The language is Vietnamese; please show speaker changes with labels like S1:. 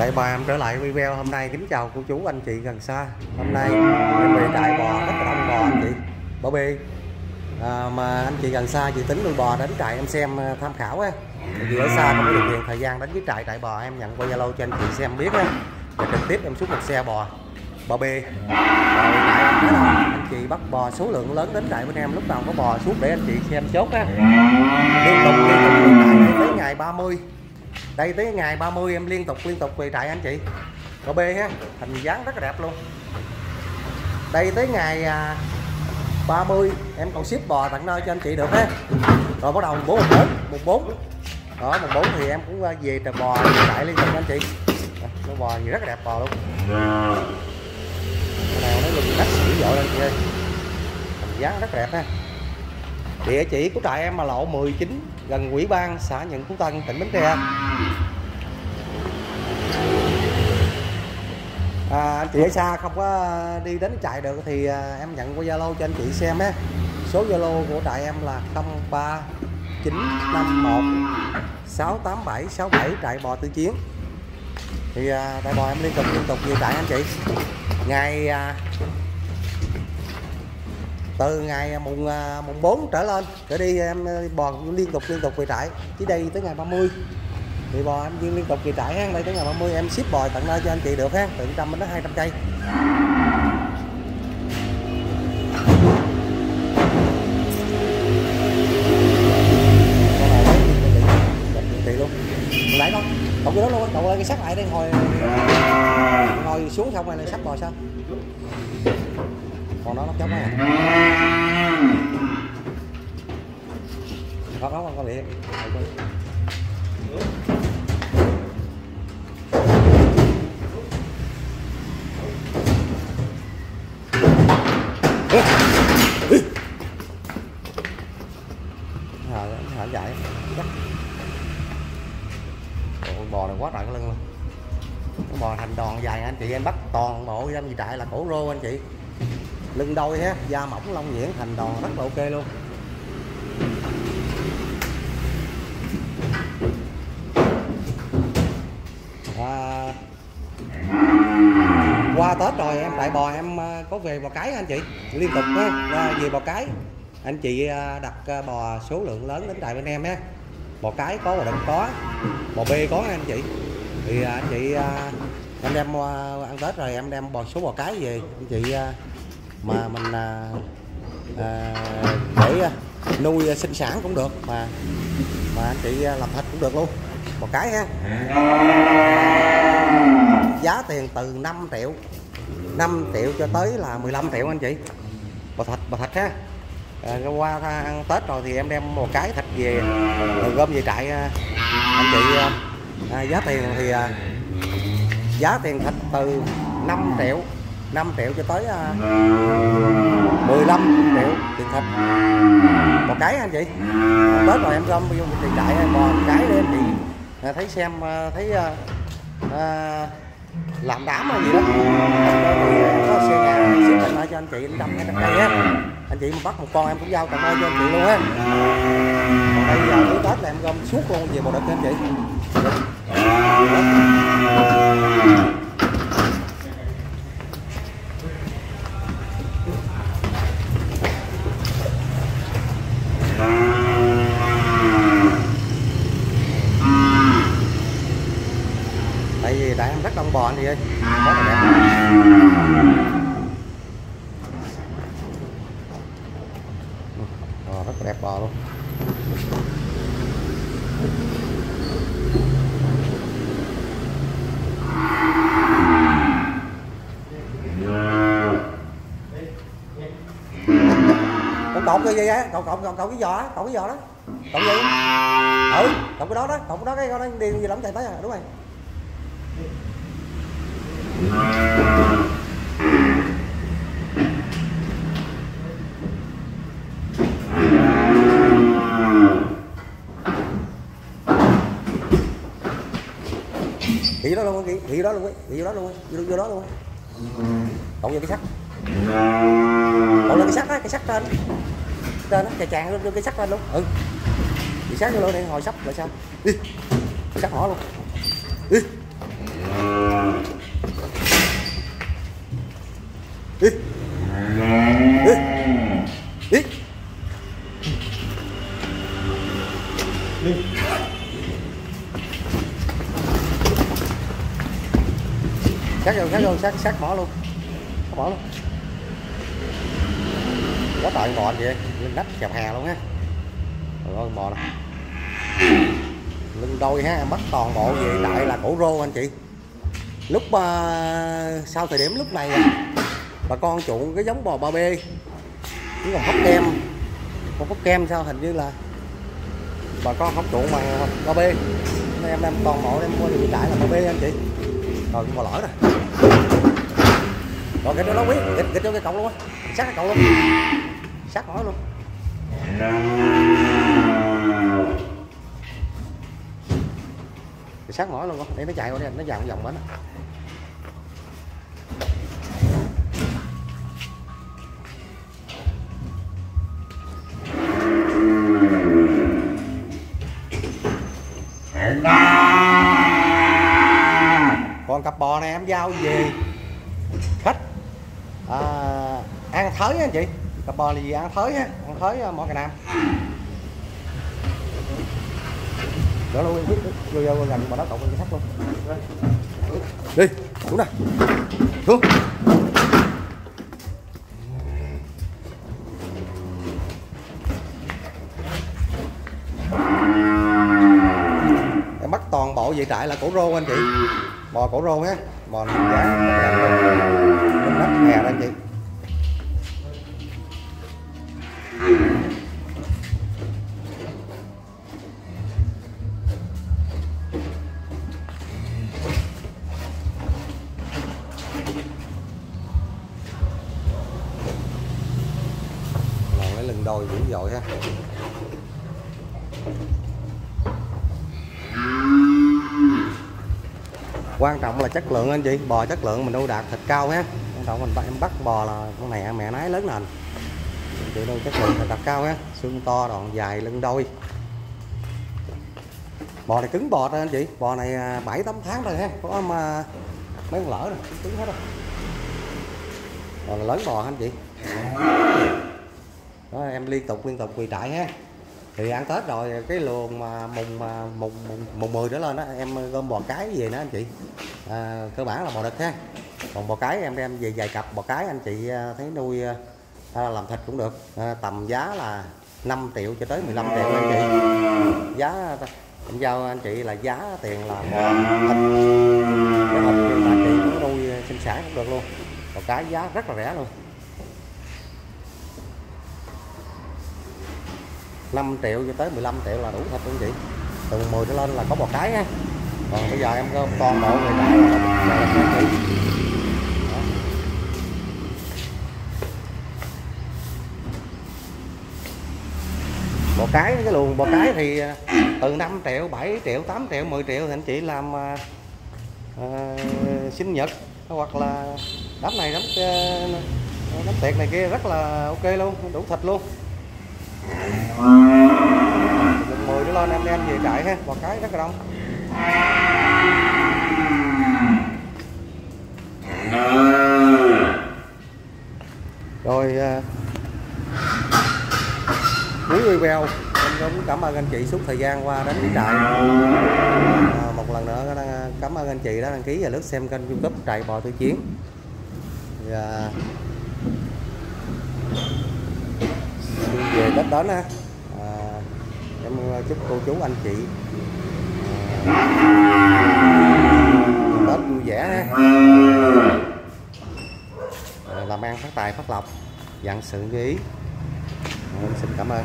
S1: Đại bò em trở lại video hôm nay. Kính chào cô chú anh chị gần xa. Hôm nay em về trại bò rất là đông bò anh chị. Bảo Bi à, Mà anh chị gần xa chị tính nuôi bò đến trại em xem à, tham khảo á Vì ở xa không có điều kiện thời gian đến với trại trại bò em nhận qua Zalo cho anh chị xem biết á Và trực tiếp em xuống một xe bò. Bò bê. Anh chị bắt bò số lượng lớn đến trại bên em lúc nào có bò xuống để anh chị xem chốt á Liên tục liên tục trại tới ngày 30 đây, tới ngày 30 em liên tục liên tục về trại anh chị. Cậu bê ha, hình dáng rất là đẹp luôn. Đây, tới ngày à, 30 em còn ship bò tặng nơi cho anh chị được ha. Rồi bắt đầu mùng 4 mùng 4 mùng 4 đó, mùng 4 thì em cũng à, về trà bò trại liên tục anh chị. Nó bò gì rất là đẹp bò luôn. Cái nào nó luôn rất dữ dội anh chị ơi. Hình dáng rất đẹp ha địa chỉ của trại em là lộ 19 gần quỹ ban xã Nhận Phú Tân tỉnh Bến Tre. À, anh chị ở xa không có đi đến trại được thì à, em nhận qua Zalo cho anh chị xem nhé. Số Zalo của trại em là 0395168767 trại bò tư chiến. Thì à, trại bò em liên tục liên tục về trại anh chị. Ngày à, từ ngày mùng à, mùng 4 trở lên, trở đi em à, bò liên tục liên tục về trại. Chỉ đây tới ngày 30 thì bò em viên liên tục về trại ha. Đây tới ngày 30 em ship bò tận nơi cho anh chị được ha. Từ trăm đến 200 cây. Chị luôn. Cậu cái đó luôn cậu ơi, cái sắt lại đây, ngồi ngồi xuống xong rồi lại sắt bò sao? Còn nó nó chóng à. Không không con liền. Hở hả, chạy chắc. Con bò này quá trời cái lưng luôn. Con bò thành đòn dài anh chị em bắt toàn bộ ra gì trại là cổ rô anh chị lưng đôi ha da mỏng lông nhuyễn thành đòn rất là ok luôn. À, qua tết rồi em đại bò em à, có về bò cái anh chị? Liên tục ha về bò cái. Anh chị đặt à, bò số lượng lớn đến đại bên em ha. Bò cái có bò đực có bò bê có anh chị. Thì à, anh chị em đem ăn tết rồi em đem bò số bò cái về. Anh chị mà mình à, à, để à, nuôi à, sinh sản cũng được mà mà anh chị à, làm thịt cũng được luôn. Một cái ha. Giá tiền từ 5 triệu 5 triệu cho tới là 15 triệu anh chị. Bò thịt bò thịt ha. À, qua ăn tết rồi thì em đem một cái thịt về rồi gom về trại à, anh chị à, à, giá tiền thì à, giá tiền thịt từ 5 triệu 5 triệu cho tới à, 15 triệu tiền thịt một cái anh chị? Tết rồi em gom vô thì trại bò một cái để thì chị thấy xem à, thấy à, à, làm đám hay gì đó. Có xe nhà ship tận lại cho anh chị anh đâm hai trăm cây á. Anh chị bắt một con em cũng giao tặng ơn cho anh chị luôn á. Còn đây giờ tới tết là em gom suốt luôn về một đợt cho anh chị. Bò anh chị ơi rất là đẹp rất là đẹp bò luôn. Cậu cái gì á cậu cộng cậu cột cái giò á, cột cái giò đó. Cộng gì ừ cột cái đó đó cộng cái đó, cái con đang đi gì lắm chạy tới à đúng rồi thì đó luôn ấy thì đó luôn ấy thì đó luôn ấy vô, vô đó luôn ấy cộng vô cái sắt. Cộng lên cái sắt á cái sắt lên lên á chà chàng lên cái sắt lên luôn. Ừ. Bị sắt vô luôn để hồi sắp là sao? Đi sắt hỏ luôn. Đi đi đi đi đi sát vô sát vô sát sát bỏ luôn. Bỏ luôn. Quá trời bò vậy lên nách kẹp hè luôn ha rồi ơi bò nè lưng đôi ha mất toàn bộ về đại là cổ rô anh chị. Lúc uh, sau thời điểm lúc này à, bà con chuộng cái giống bò ba b chứ còn hóc kem. Còn hóc kem sao? Hình như là bà con không chuộng bằng ba b em đem toàn bộ em mua thì trải là ba b anh chị. Rồi bò lỡ rồi. Rồi, cái đó nó quý cái cái cho cái cậu luôn á. Sát cái cậu luôn. Sát nó luôn. Sát mỏi luôn con. Để nó chạy qua đây nó vòng vòng bánh còn cặp bò này em giao về khách. À, ăn thới anh chị. Cặp bò này gì ăn thới á ăn thới à, mọi người nam. Đó luôn biết vô, vô gần mà nó cộng cái sắt luôn đi xuống nè xuống. Em bắt toàn bộ về trại là cổ rô anh chị bò cổ rô ha bò này giá mình đất hè đó chị. Còn lấy lưng đôi dữ dội ha. Quan trọng là chất lượng anh chị. Bò chất lượng mình đâu đạt thịt cao ha quan trọng mình bắt em bắt bò là con này mẹ nái lớn nền chị đâu chất lượng thịt đạt cao ha xương to đòn dài lưng đôi. Bò này cứng bò thôi anh chị. Bò này à, bảy tám tháng rồi ha. Có à, mà mấy con lỡ rồi. Cứng hết rồi bò là lớn bò anh chị? Đó em liên tục liên tục quỳ trại ha thì ăn tết rồi cái luồng mà mùng à, mùng mùng mùng 10 trở lên đó em gom bò cái về nữa anh chị. À, cơ bản là bò đực ha. Còn bò cái em đem về vài cặp bò cái anh chị à, thấy nuôi à, làm thịt cũng được. À, tầm giá là 5 triệu cho tới 15 triệu anh chị. Giá em giao anh chị là giá tiền là bò thịt cái thịt thì anh chị cũng nuôi à, sinh sản cũng được luôn. Bò cái giá rất là rẻ luôn. 5 triệu cho tới 15 triệu là đủ thịt luôn chị. Từ 10 trở lên là có một cái ha. Còn bây giờ em có toàn bộ người đại là là bò cái cái luồng bò cái thì à, từ 5 triệu 7 triệu 8 triệu 10 triệu thì anh chị làm à, à, sinh nhật hoặc là đám này đám à, đám tiệc này kia rất là ok luôn đủ thịt luôn mười đứa lên em đem về chạy ha, một cái rất là đông. Rồi à, quý cuối video em cũng cảm ơn anh chị suốt thời gian qua đến trại. À, một lần nữa à, cảm ơn anh chị đã đăng ký và lướt xem kênh youtube trại bò tư chiến. Và về tết đến ha. À, em ờ, chúc cô chú anh chị à, tết vui vẻ ha. À, làm ăn phát tài phát lộc dặn sự như ý. À, xin cảm ơn.